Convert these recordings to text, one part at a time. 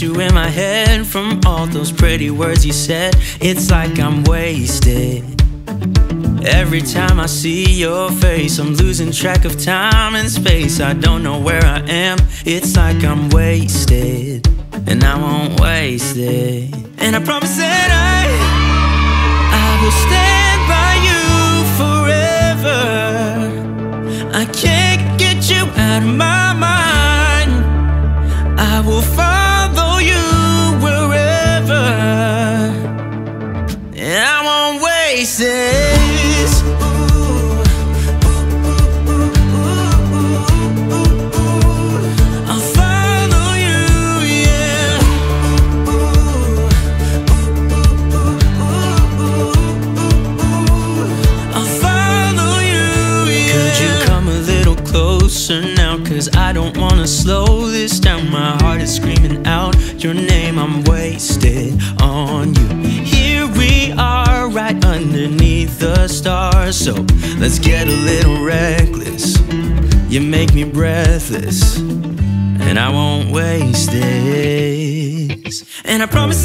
you in my head from all those pretty words you said. It's like I'm wasted. Every time I see your face, I'm losing track of time and space. I don't know where I am. It's like I'm wasted, and I won't waste it. And I promise that I, I will stand by you forever. I can't get you out of my make me breathless. And I won't waste this. And I promise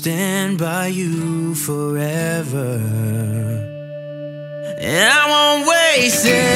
stand by you forever. And I won't waste this.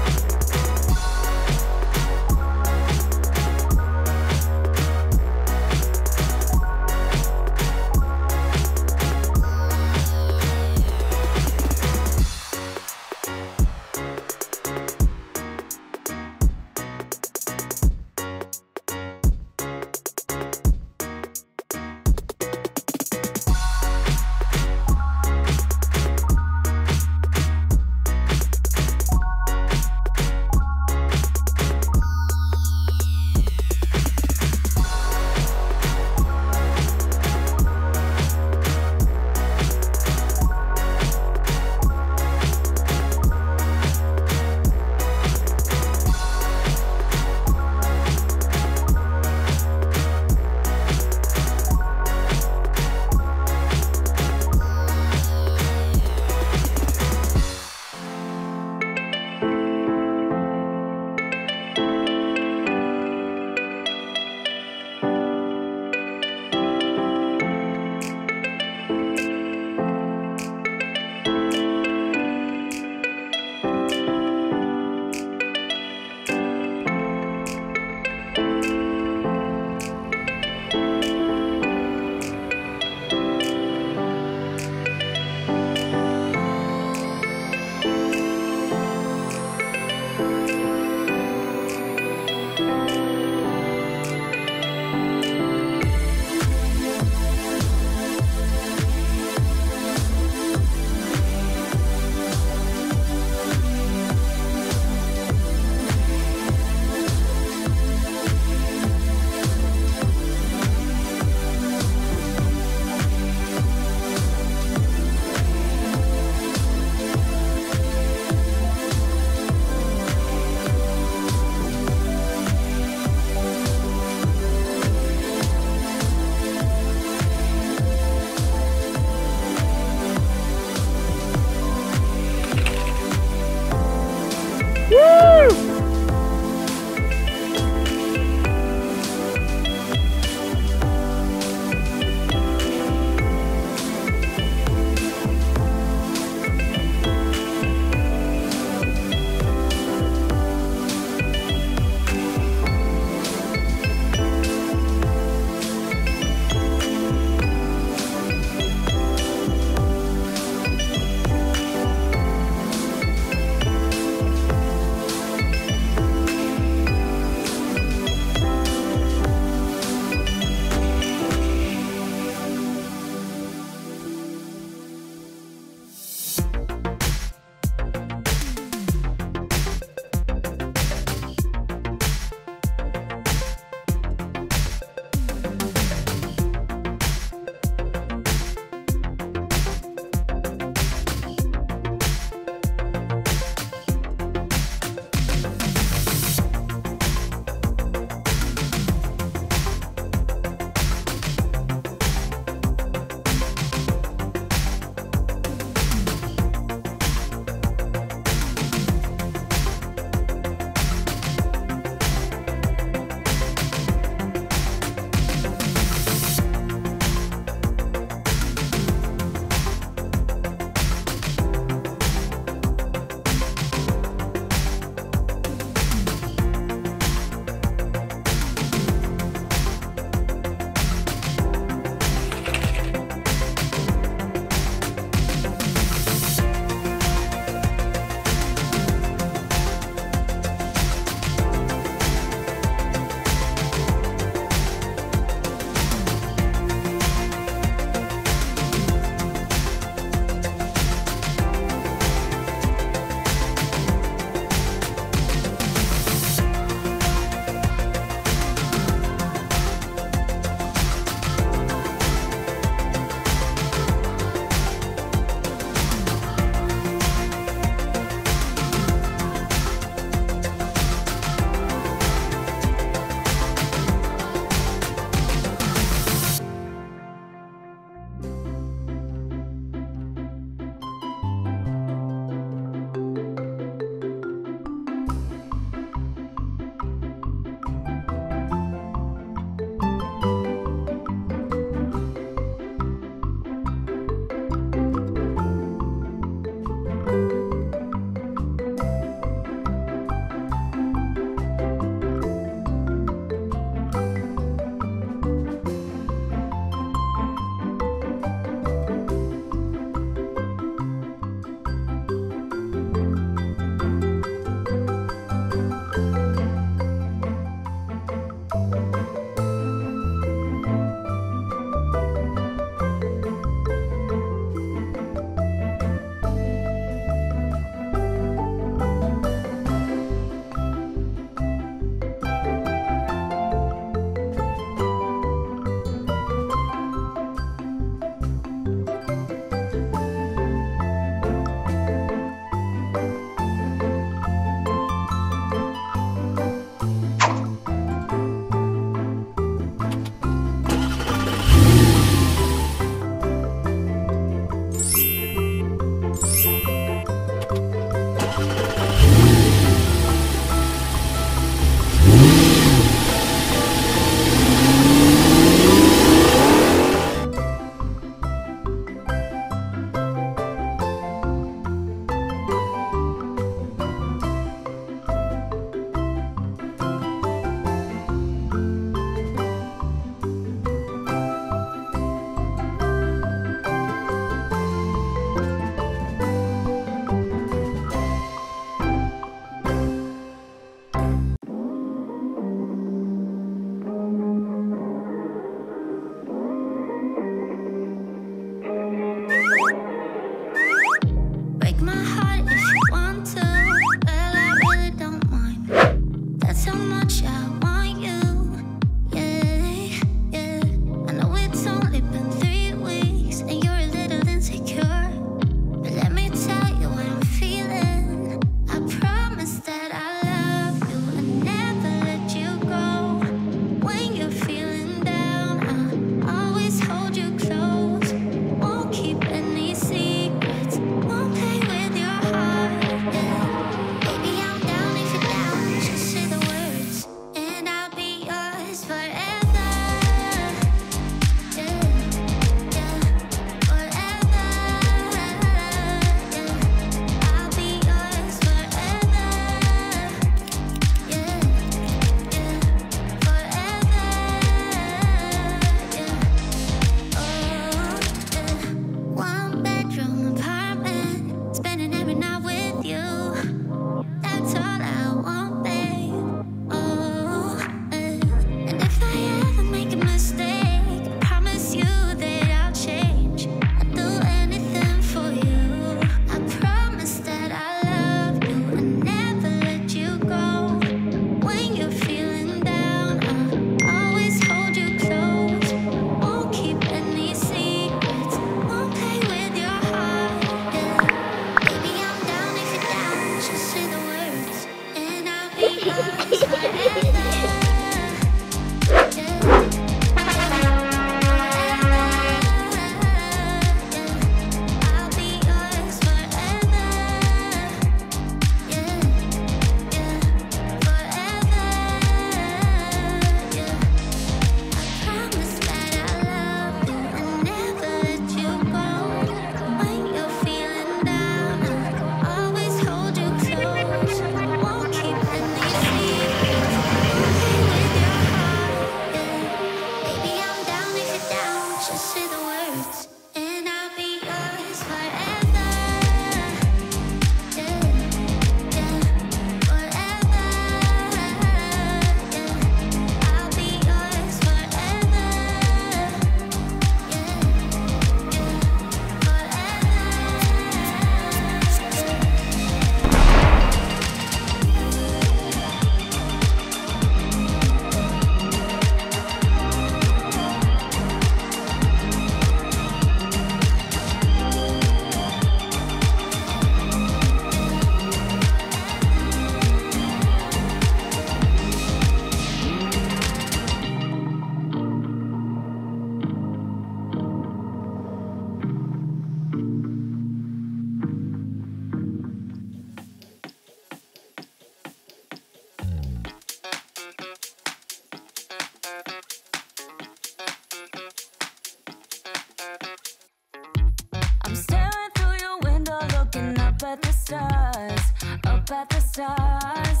stars, up at the stars.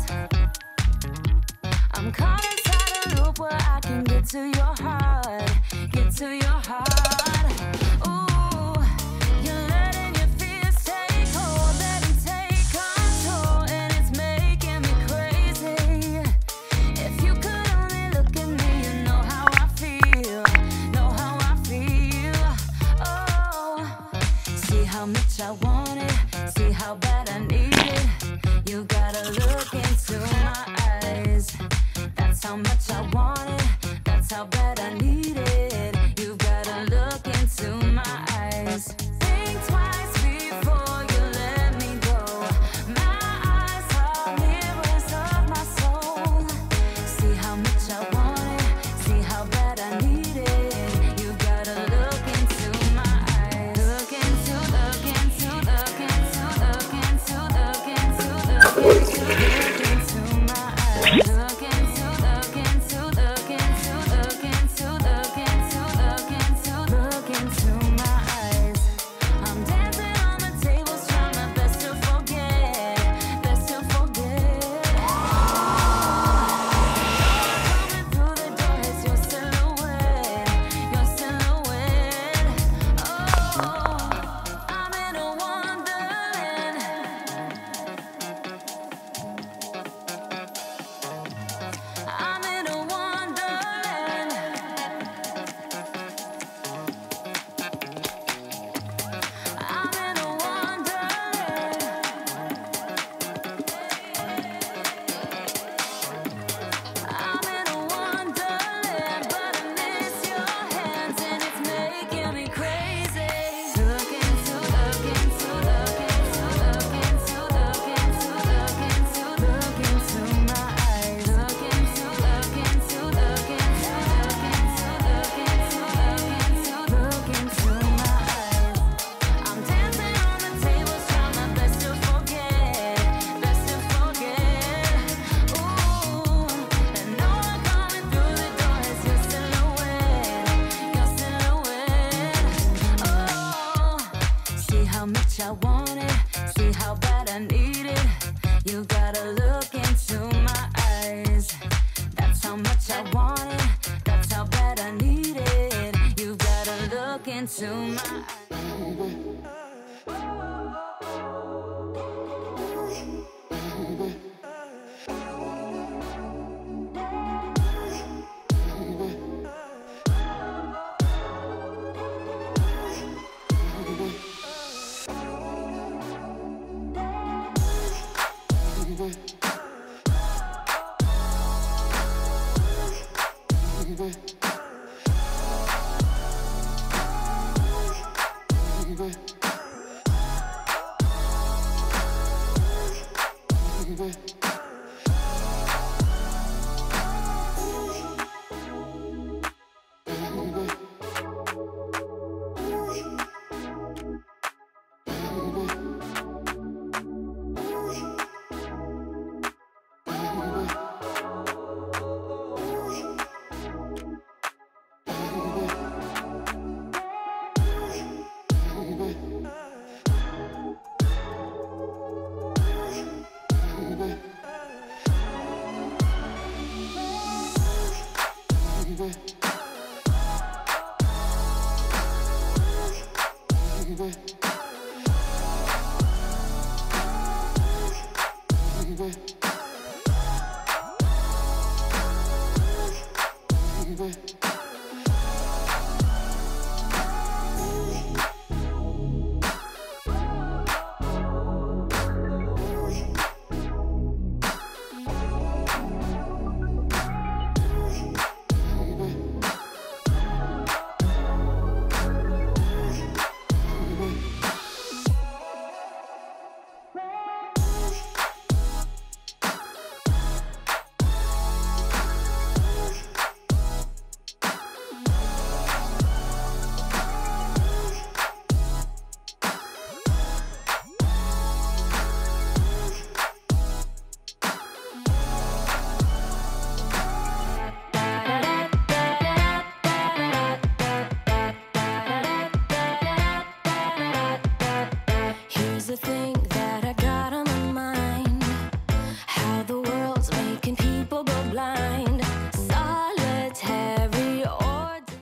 I'm caught inside a loop where I can get to your heart, get to your heart. Ooh, you're letting your fears take hold, letting take control, and it's making me crazy. If you could only look at me, you know how I feel, know how I feel. Oh, see how much I want. You gotta look into my eyes. That's how much I to my eyes. over.